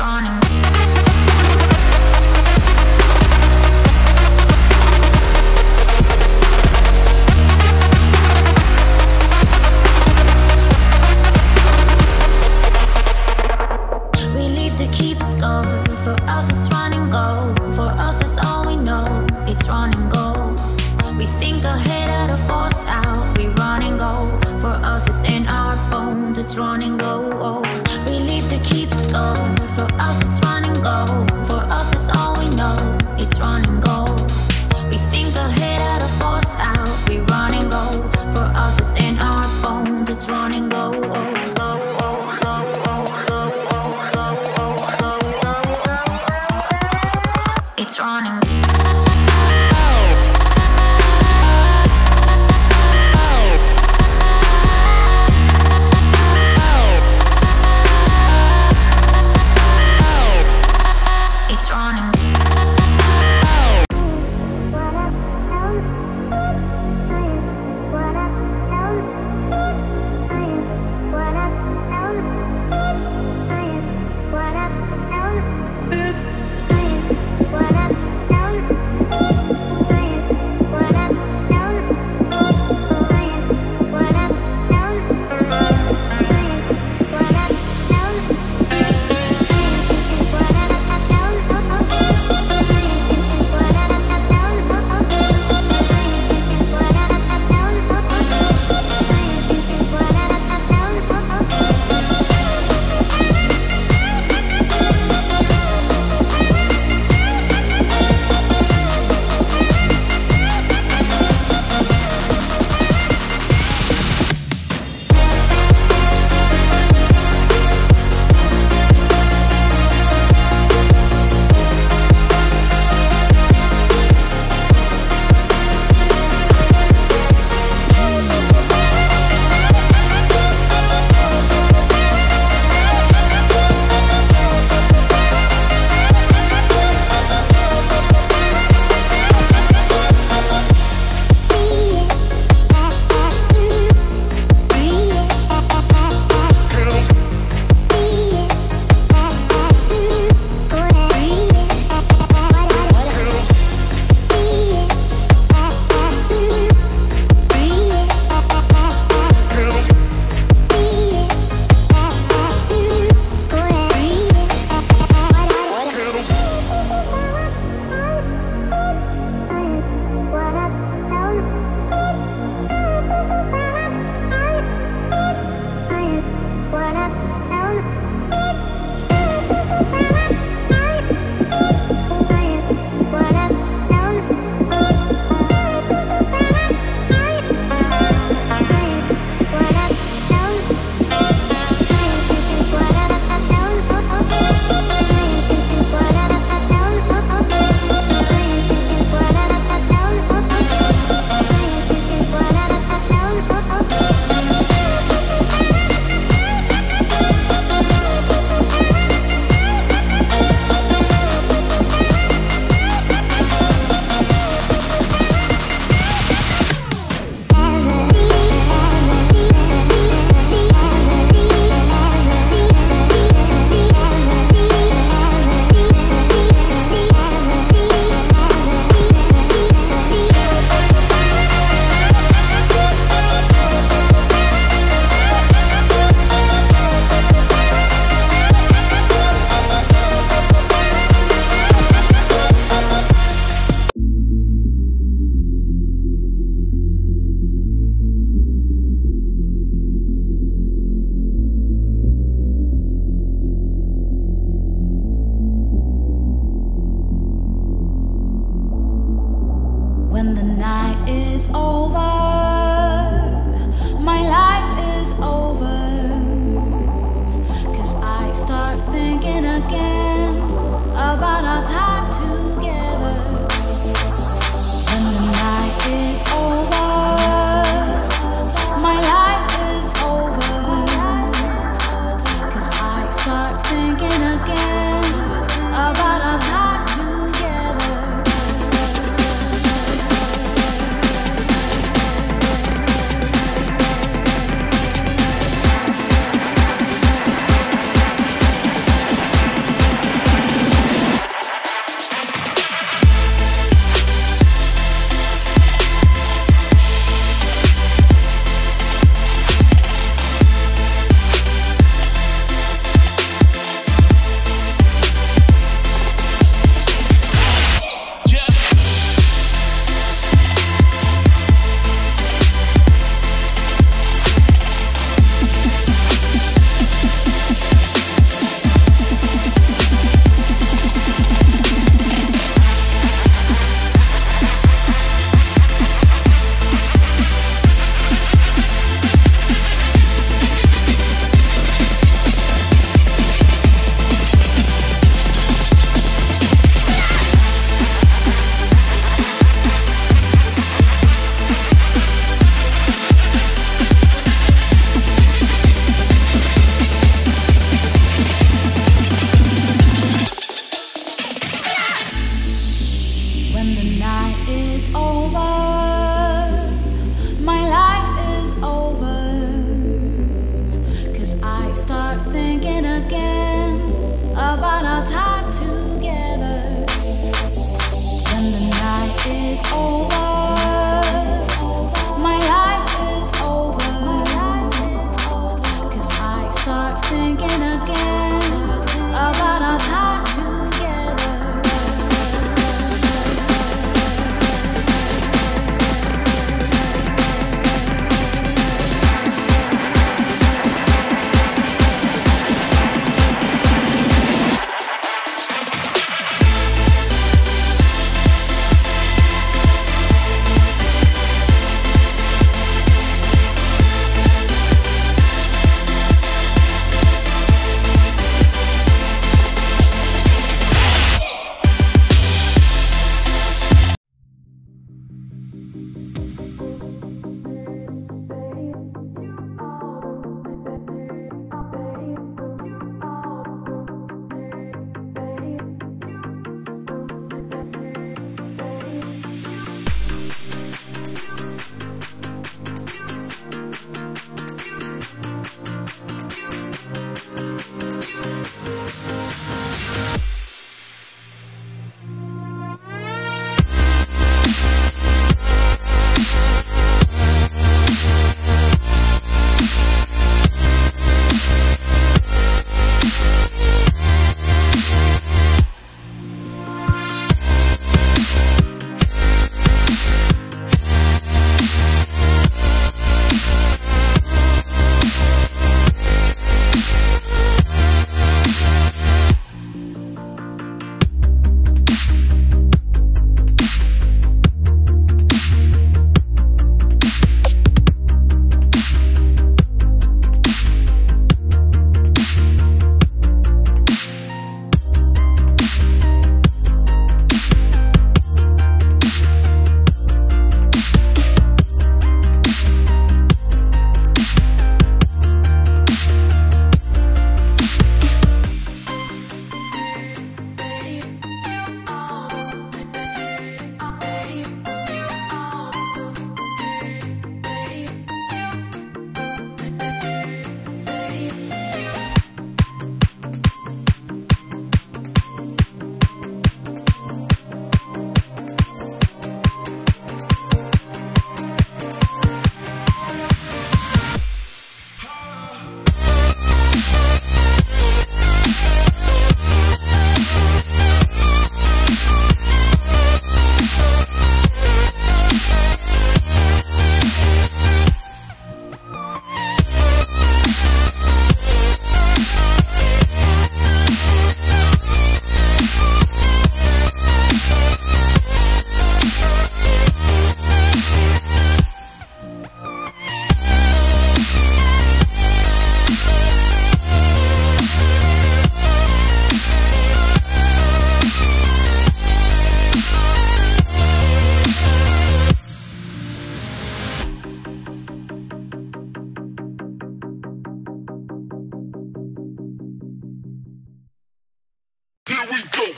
morning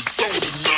So